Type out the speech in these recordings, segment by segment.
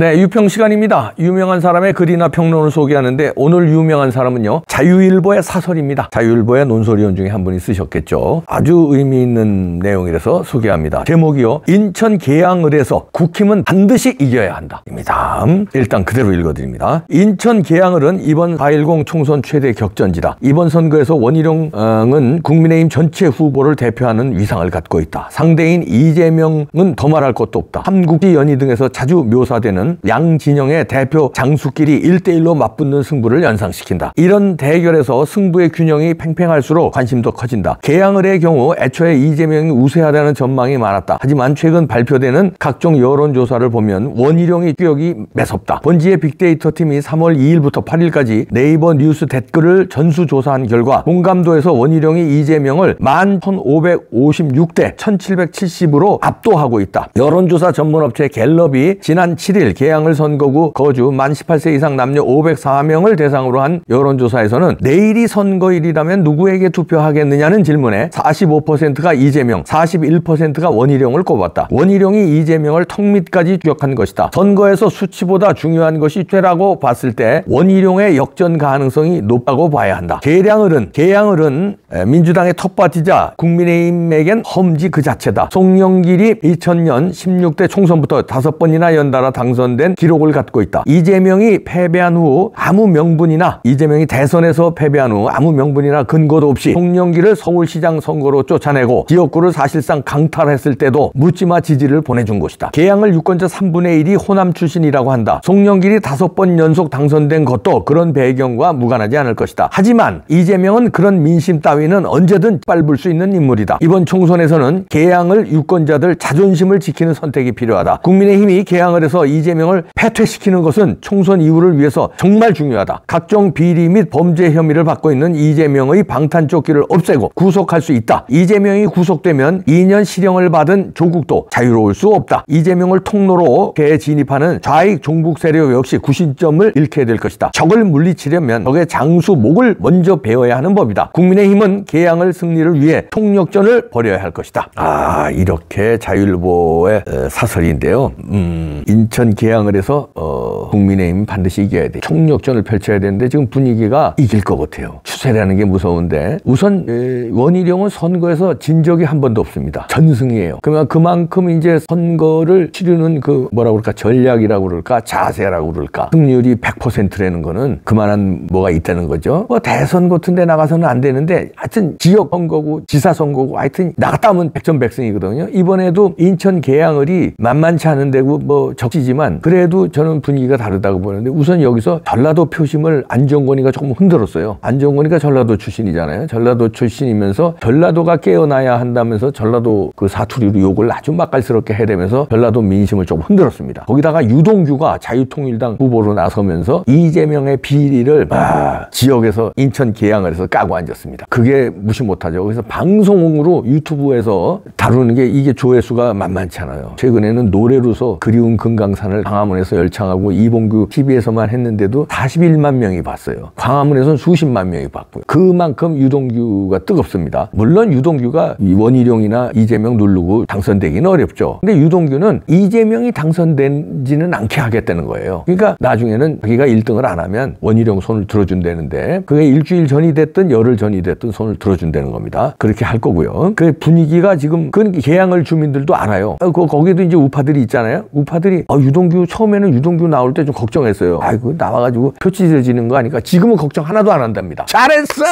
네, 유평 시간입니다. 유명한 사람의 글이나 평론을 소개하는데 오늘 유명한 사람은요. 자유일보의 사설입니다. 자유일보의 논설위원 중에 한 분이 쓰셨겠죠. 아주 의미 있는 내용이라서 소개합니다. 제목이요. 인천 계양을에서 국힘은 반드시 이겨야 한다. 입니다. 일단 그대로 읽어드립니다. 인천 계양을은 이번 4.10 총선 최대 격전지다. 이번 선거에서 원희룡은 국민의힘 전체 후보를 대표하는 위상을 갖고 있다. 상대인 이재명은 더 말할 것도 없다. 삼국지 연희 등에서 자주 묘사되는 양 진영의 대표 장수끼리 1대1로 맞붙는 승부를 연상시킨다. 이런 대결에서 승부의 균형이 팽팽할수록 관심도 커진다. 개항을의 경우 애초에 이재명이 우세하다는 전망이 많았다. 하지만 최근 발표되는 각종 여론조사를 보면 원희룡의 기억이 매섭다. 번지의 빅데이터 팀이 3월 2일부터 8일까지 네이버 뉴스 댓글을 전수조사한 결과 공감도에서 원희룡이 이재명을 11,556대 1,770으로 압도하고 있다. 여론조사 전문업체 갤럽이 지난 7일 개항을 선거구 거주 만 18세 이상 남녀 504명을 대상으로 한 여론조사에서는 내일이 선거일이라면 누구에게 투표하겠느냐는 질문에 45%가 이재명, 41%가 원희룡을 꼽았다. 원희룡이 이재명을 턱밑까지 추격한 것이다. 선거에서 수치보다 중요한 것이 죄라고 봤을 때 원희룡의 역전 가능성이 높다고 봐야 한다. 계량을은 계양을은 민주당의 텃밭이자 국민의힘에겐 험지 그 자체다. 송영길이 2000년 16대 총선부터 다섯 번이나 연달아 당선 당선된 기록을 갖고 있다. 이재명이 패배한 후 아무 명분이나 이재명이 대선에서 패배한 후 아무 명분이나 근거도 없이 송영기를 서울시장 선거로 쫓아내고 지역구를 사실상 강탈했을 때도 묻지마 지지를 보내준 것이다. 개항을 유권자 3분의 1이 호남 출신이라고 한다. 송영길이 다섯 번 연속 당선된 것도 그런 배경과 무관하지 않을 것이다. 하지만 이재명은 그런 민심 따위는 언제든 빨불 수 있는 인물이다. 이번 총선에서는 개항을 유권자들 자존심을 지키는 선택이 필요하다. 국민의힘이 개항을 해서 이재명 이재명을 패퇴시키는 것은 총선 이후를 위해서 정말 중요하다. 각종 비리 및 범죄 혐의를 받고 있는 이재명의 방탄조끼를 없애고 구속할 수 있다. 이재명이 구속되면 2년 실형을 받은 조국도 자유로울 수 없다. 이재명을 통로로 개진입하는 좌익 종북 세력 역시 구신점을 잃게 될 것이다. 적을 물리치려면 적의 장수 목을 먼저 배워야 하는 법이다. 국민의힘은 개항을 승리를 위해 통력전을 벌여야 할 것이다. 아 이렇게 자유일보의 사설인데요. 음, 인천 개항을 해서 어, 국민의힘 반드시 이겨야 돼. 총력전을 펼쳐야 되는데 지금 분위기가 이길 것 같아요. 추세라는 게 무서운데 우선 원희룡은 선거에서 진 적이 한 번도 없습니다. 전승이에요. 그러면 그만큼 이제 선거를 치르는 그 뭐라 그럴까 전략이라고 그럴까 자세라고 그럴까 승률이 100%라는 거는 그만한 뭐가 있다는 거죠. 뭐 대선 같은 데 나가서는 안 되는데 하여튼 지역 선거고 지사 선거고 하여튼 나갔다 하면 백전백승이거든요. 이번에도 인천 계양을이 만만치 않은 데고 뭐 적지지만 있지만 그래도 저는 분위기가 다르다고 보는데 우선 여기서 전라도 표심을 안정권이가 조금 흔들었어요. 안정권이가 전라도 출신이잖아요. 전라도 출신이면서 전라도가 깨어나야 한다면서 전라도 그 사투리로 욕을 아주 맛깔스럽게 해대면서 전라도 민심을 조금 흔들었습니다. 거기다가 유동규가 자유통일당 후보로 나서면서 이재명의 비리를 막 지역에서 인천 계양을 해서 까고 앉았습니다. 그게 무시 못하죠. 그래서 방송으로 유튜브에서 다루는 게 이게 조회수가 만만치 않아요. 최근에는 노래로서 그리운 금강산을 영상을 광화문에서 열창하고 이봉규 TV에서만 했는데도 41만 명이 봤어요. 광화문에서는 수십만 명이 봤고요. 그만큼 유동규가 뜨겁습니다. 물론 유동규가 원희룡이나 이재명 누르고 당선되기는 어렵죠. 근데 유동규는 이재명이 당선되지는 않게 하겠다는 거예요. 그러니까 나중에는 자기가 1등을 안 하면 원희룡 손을 들어준다는데 그게 일주일 전이 됐든 열흘 전이 됐든 손을 들어준다는 겁니다. 그렇게 할 거고요. 그 분위기가 지금 그 개항을 주민들도 알아요. 그 거기도 이제 우파들이 있잖아요. 우파들이 어, 유동 유동규 처음에는 유동규 나올 때 좀 걱정했어요. 아이고 나와가지고 표치져지는 거 아니까 지금은 걱정 하나도 안 한답니다. 잘했어.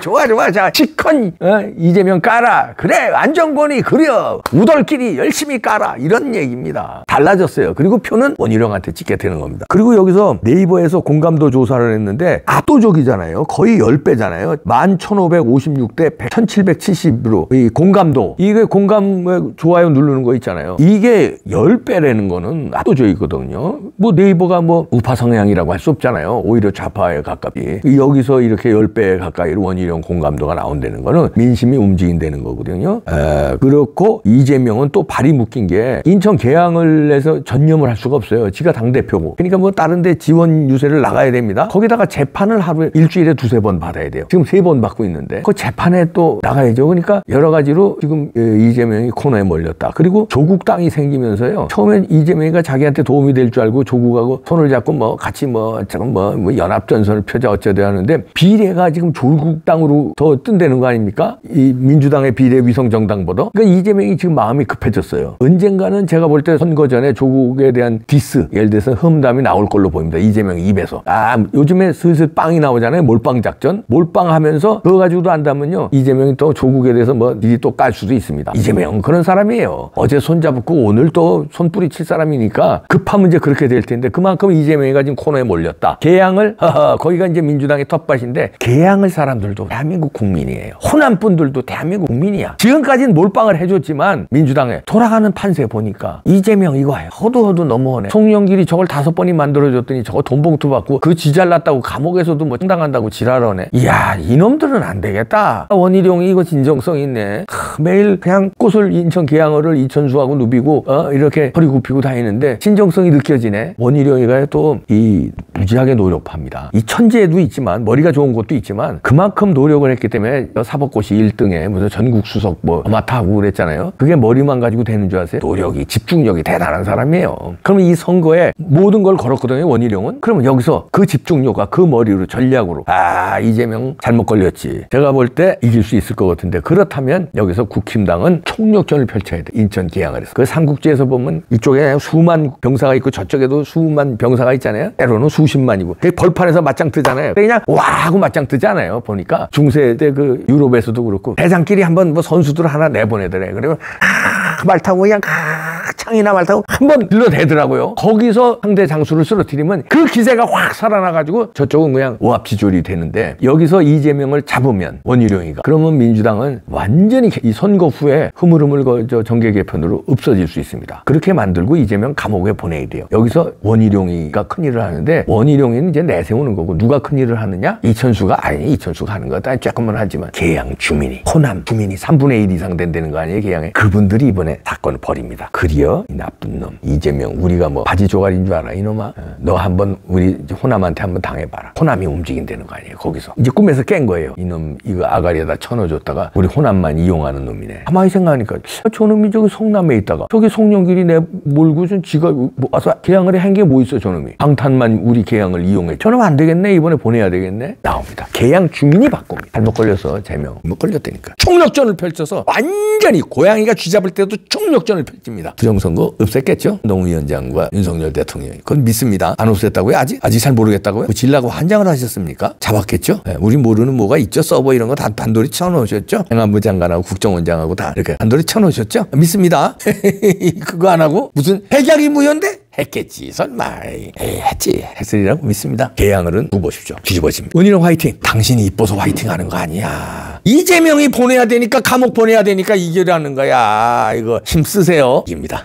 좋아 좋아 자 치컨 어? 이재명 깔아. 그래 안정권이 그려. 우덜끼리 열심히 깔아. 이런 얘기입니다. 달라졌어요. 그리고 표는 원희룡한테 찍게 되는 겁니다. 그리고 여기서 네이버에서 공감도 조사를 했는데 압도적이잖아요. 거의 10배잖아요. 11,556대 1,770으로 이 공감도 이게 공감 좋아요 누르는 거 있잖아요. 이게 10배라는 거는 압도적이 있거든요. 뭐 네이버 자유일보가 뭐 우파 성향이라고 할 수 없잖아요. 오히려 좌파에 가깝이. 여기서 이렇게 10배 가까이 원희룡 공감도가 나온다는 거는 민심이 움직인다는 거거든요. 에, 그렇고 이재명은 또 발이 묶인 게 인천 개항을 해서 전념을 할 수가 없어요. 지가 당대표고. 그러니까 뭐 다른 데 지원 유세를 나가야 됩니다. 거기다가 재판을 하루에 일주일에 두세 번 받아야 돼요. 지금 세 번 받고 있는데 그 재판에 또 나가야죠. 그러니까 여러 가지로 지금 예, 이재명이 코너에 몰렸다. 그리고 조국 땅이 생기면서요. 처음엔 이재명이가 자기한테 도움이 될 줄 알고 조국하고 손을 잡고 뭐 같이 뭐 지금 뭐, 뭐 연합전선을 펴자 어쩌다 하는데 비례가 지금 조국 땅으로 더 뜬다는 거 아닙니까? 이 민주당의 비례 위성 정당보다. 그러니까 이재명이 지금 마음이 급해졌어요. 언젠가는 제가 볼 때 선거 전에 조국에 대한 디스, 예를 들어서 험담이 나올 걸로 보입니다. 이재명 입에서. 아, 요즘에 슬슬 빵이 나오잖아요. 몰빵 작전. 몰빵 하면서 그거 가지고도 안 되면요. 이재명이 또 조국에 대해서 뭐 일이 또 깔 수도 있습니다. 이재명은 그런 사람이에요. 어제 손잡고 오늘 또 손 뿌리칠 사람이니까 급하면 이제 그렇게 될 텐데 그만큼 이재명이가 지금 코너에 몰렸다. 계양을 허허, 거기가 이제 민주당의 텃밭인데 계양을 사람들도 대한민국 국민이에요. 호남 분들도 대한민국 국민이야. 지금까지는 몰빵을 해줬지만 민주당에 돌아가는 판세 보니까 이재명 이거 해도 해도 너무하네. 송영길이 저걸 다섯 번이 만들어줬더니 저거 돈봉투 받고 그 지잘났다고 감옥에서도 뭐 당한다고 지랄하네. 이야 이놈들은 안 되겠다. 원희룡이 이거 진정성 있네. 하, 매일 그냥 꽃을 인천 계양어를 이천수하고 누비고 어, 이렇게 허리 굽히고 다니는데 진 정성이 느껴지네. 원희룡이가 또 이 무지하게 노력합니다. 이 천재도 있지만 머리가 좋은 것도 있지만 그만큼 노력을 했기 때문에 사법고시 1등에 무슨 전국 수석 뭐 맡아하고 그랬잖아요. 그게 머리만 가지고 되는 줄 아세요? 노력이 집중력이 대단한 사람이에요. 그러면 이 선거에 모든 걸 걸었거든요. 원희룡은. 그러면 여기서 그 집중력과 그 머리로 전략으로 아 이재명 잘못 걸렸지. 제가 볼 때 이길 수 있을 것 같은데 그렇다면 여기서 국힘당은 총력전을 펼쳐야 돼. 인천 기양을 해서. 그 삼국지에서 보면 이쪽에 수만 병사가 있고 저쪽에도 수만 병사가 있잖아요. 때로는 수십만이고. 그 벌판에서 맞짱 뜨잖아요. 그냥 와 하고 맞짱 뜨잖아요. 보니까 중세 때 그 유럽에서도 그렇고 대장끼리 한번 뭐 선수들 하나 내보내더래. 그러면 아, 말 타고 그냥 아, 창이나 말 타고 한 번 들러대더라고요. 거기서 상대 장수를 쓰러뜨리면 그 기세가 확 살아나가지고 저쪽은 그냥 오합지졸이 되는데 여기서 이재명을 잡으면 원희룡이가 그러면 민주당은 완전히 이 선거 후에 흐물흐물 그 정계 개편으로 없어질 수 있습니다. 그렇게 만들고 이재명 감옥에 보내야 돼요. 여기서 원희룡이가 큰 일을 하는데 원희룡이는 이제 내세우는 거고 누가 큰 일을 하느냐? 이천수가 아니 이천수가 하는 거다 조금만 하지만 계양 주민이 호남 주민이 3분의 1 이상 된다는 거 아니에요 계양에 그분들이 이번에 사건을 벌입니다. 그리어 이 나쁜 놈. 이재명 우리가 뭐 바지 조각인 줄 알아 이놈아? 어, 너 한번 우리 호남한테 한번 당해봐라. 호남이 움직인다는 거 아니에요 거기서. 이제 꿈에서 깬 거예요. 이놈 이거 아가리에다 쳐넣어줬다가 우리 호남만 이용하는 놈이네. 가만히 생각하니까 저놈이 저기 성남에 있다가 저기 송영길이 내 몰고 좀 지가 뭐 와서 계양을 한 게 뭐 있어 저놈이? 방탄만 우리 계양을 이용해. 저놈 안 되겠네? 이번에 보내야 되겠네? 나옵니다. 계양 주민이 바꿉니다. 잘못 걸려서 제명. 못 걸렸다니까. 총력전을 펼쳐서 완전히 고양이가 쥐잡을 때도 총력전을 펼칩니다. 부정 선거 없앴겠죠? 노무위원장과 윤석열 대통령이. 그건 믿습니다. 안 없앴다고요? 아직? 아직 잘 모르겠다고요? 뭐 질라고 환장을 하셨습니까? 잡았겠죠? 네, 우리 모르는 뭐가 있죠? 서버 이런 거 다 단돌이 쳐놓으셨죠? 행안부 장관하고 국정원장하고 다 이렇게 단돌이 쳐놓으셨죠? 믿습니다. 그거 안 하고 무슨 핵약이 무효인데? 했겠지 설마 에이, 했지. 했으리라고 믿습니다. 개양을은 두 보십시오. 뒤집어집니다. 은희룡 화이팅. 당신이 이뻐서 화이팅 하는 거 아니야. 이재명이 보내야 되니까 감옥 보내야 되니까 이겨라는 거야. 이거 힘쓰세요. 입니다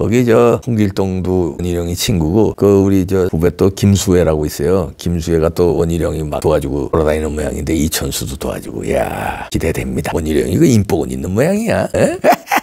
거기 저 홍길동도 원희룡이 친구고 그 우리 저 후배 또 김수혜라고 있어요. 김수혜가 또 원희룡이 막 도와주고 돌아다니는 모양인데 이천수도 도와주고. 야 기대됩니다. 원희룡이 그 인복은 있는 모양이야. 에?